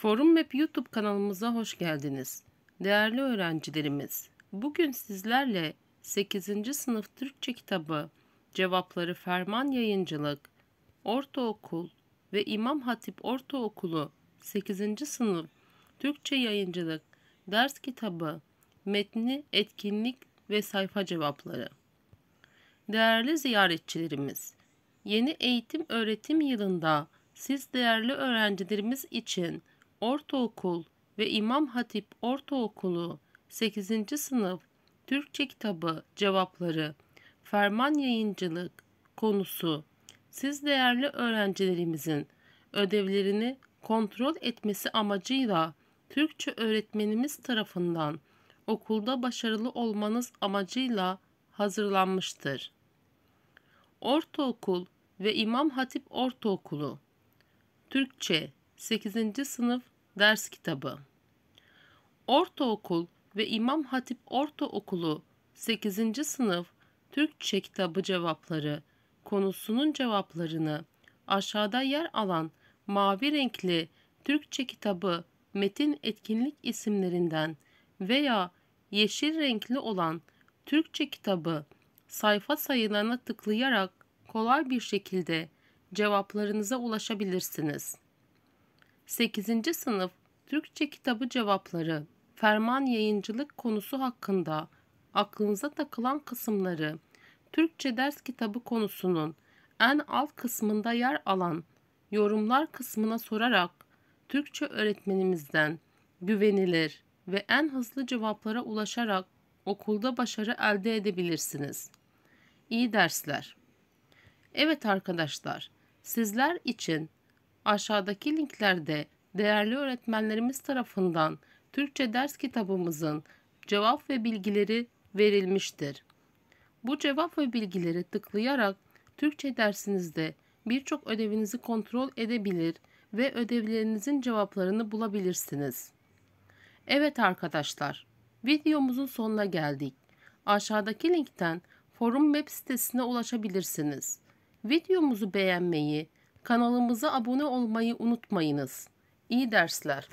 Forum Map YouTube kanalımıza hoş geldiniz. Değerli öğrencilerimiz, bugün sizlerle 8. sınıf Türkçe kitabı Cevapları Ferman Yayıncılık, Ortaokul ve İmam Hatip Ortaokulu 8. sınıf Türkçe Yayıncılık ders kitabı, metni, etkinlik ve sayfa cevapları. Değerli ziyaretçilerimiz, yeni eğitim öğretim yılında siz değerli öğrencilerimiz için Ortaokul ve İmam Hatip Ortaokulu 8. sınıf Türkçe kitabı cevapları Ferman Yayıncılık konusu siz değerli öğrencilerimizin ödevlerini kontrol etmesi amacıyla Türkçe öğretmenimiz tarafından okulda başarılı olmanız amacıyla hazırlanmıştır. Ortaokul ve İmam Hatip Ortaokulu Türkçe 8. sınıf ders kitabı Ortaokul ve İmam Hatip Ortaokulu 8. sınıf Türkçe kitabı cevapları konusunun cevaplarını aşağıda yer alan mavi renkli Türkçe kitabı metin etkinlik isimlerinden veya yeşil renkli olan Türkçe kitabı sayfa sayılarına tıklayarak kolay bir şekilde cevaplarınıza ulaşabilirsiniz. 8. sınıf Türkçe kitabı cevapları ferman yayıncılık konusu hakkında aklınıza takılan kısımları Türkçe ders kitabı konusunun en alt kısmında yer alan yorumlar kısmına sorarak Türkçe öğretmenimizden güvenilir ve en hızlı cevaplara ulaşarak okulda başarı elde edebilirsiniz. İyi dersler. Evet arkadaşlar, sizler için aşağıdaki linklerde değerli öğretmenlerimiz tarafından Türkçe ders kitabımızın cevap ve bilgileri verilmiştir. Bu cevap ve bilgileri tıklayarak Türkçe dersinizde birçok ödevinizi kontrol edebilir ve ödevlerinizin cevaplarını bulabilirsiniz. Evet arkadaşlar, videomuzun sonuna geldik. Aşağıdaki linkten forum web sitesine ulaşabilirsiniz. Videomuzu beğenmeyi, kanalımıza abone olmayı unutmayınız. İyi dersler.